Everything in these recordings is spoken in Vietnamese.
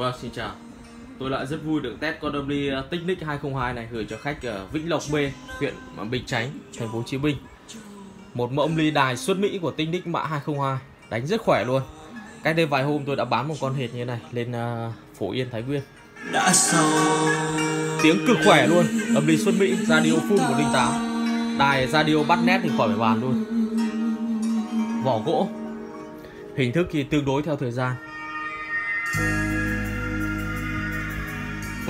Vâng, xin chào. Tôi lại rất vui được test con Domly Technic 202 này gửi cho khách ở Vĩnh Lộc B, huyện Bình Chánh, thành phố Hồ Chí Minh. Một mẫu ly đài xuất Mỹ của Technic mã 202, đánh rất khỏe luôn. Cách đây vài hôm tôi đã bán một con hệt như này lên uh, Phổ Yên Thái Nguyên. đã sâu Tiếng cực khỏe luôn, âm ly xuất Mỹ, radio full 108. Đài radio bắt nét thì khỏi phải bàn luôn. Vỏ gỗ. Hình thức thì tương đối theo thời gian.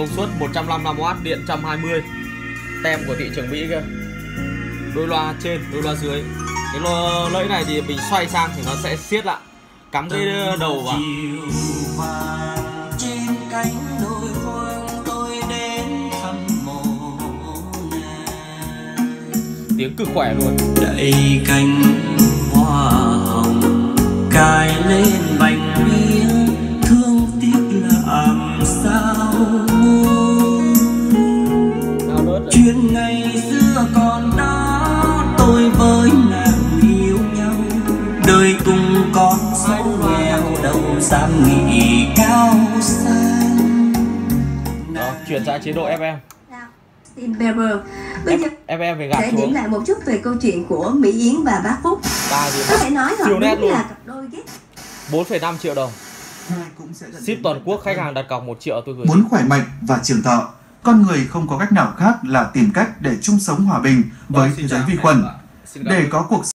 Công suất 155W, điện 120 Tem của thị trường Mỹ kia. Đôi loa trên, đôi loa dưới. Cái lo lưỡi này thì mình xoay sang thì nó sẽ siết lại. Cắm cái đầu vào. Tiếng cực khỏe luôn. Đẩy cánh hoa hồng cài lên bành chuyện ngày xưa còn đó tôi với nàng yêu nhau. Đời cùng con sống nghèo đâu dám nghĩ cao sang. Đó, chuyển sang chế độ FM Nào, Steve Barber. Bây giờ FM về gạt sẽ điểm xuống. lại một chút về câu chuyện của Mỹ Yến và Bác Phúc. Có thể nói họ đúng là cặp đôi ghét. 4,5 triệu đồng Ship toàn quốc khách hàng đặt cọc 1 triệu tôi gửi Muốn khỏe mạnh và trường thọ, con người không có cách nào khác là tìm cách để chung sống hòa bình với Vâng, xin thế giới vi khuẩn. Để có cuộc